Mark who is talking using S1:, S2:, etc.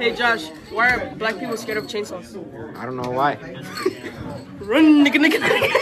S1: Hey Josh, why are black people scared of chainsaws?
S2: I don't know why.
S1: Run, nigga, nigga, nigga.